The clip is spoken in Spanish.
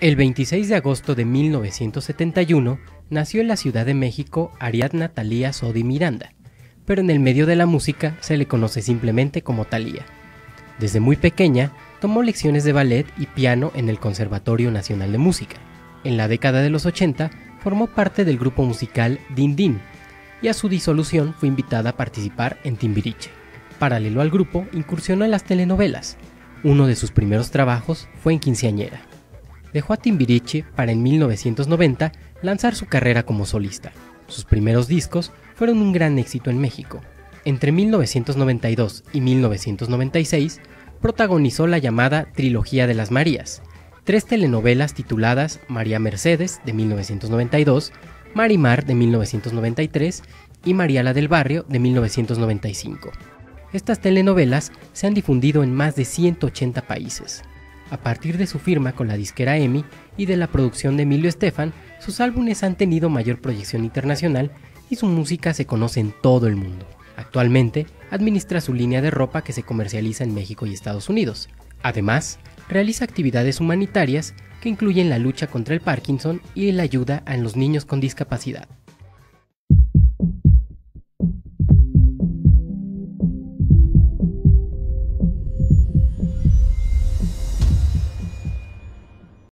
El 26 de agosto de 1971 nació en la Ciudad de México Ariadna Talía Sodi Miranda, pero en el medio de la música se le conoce simplemente como Talía. Desde muy pequeña tomó lecciones de ballet y piano en el Conservatorio Nacional de Música. En la década de los 80 formó parte del grupo musical Din Din y a su disolución fue invitada a participar en Timbiriche. Paralelo al grupo, incursionó en las telenovelas. Uno de sus primeros trabajos fue en Quinceañera. Dejó a Timbiriche para en 1990 lanzar su carrera como solista. Sus primeros discos fueron un gran éxito en México. Entre 1992 y 1996 protagonizó la llamada Trilogía de las Marías, tres telenovelas tituladas María Mercedes de 1992, Marimar de 1993 y Mariala del Barrio de 1995. Estas telenovelas se han difundido en más de 180 países. A partir de su firma con la disquera EMI y de la producción de Emilio Estefan, sus álbumes han tenido mayor proyección internacional y su música se conoce en todo el mundo. Actualmente administra su línea de ropa que se comercializa en México y Estados Unidos. Además, realiza actividades humanitarias que incluyen la lucha contra el Parkinson y la ayuda a los niños con discapacidad.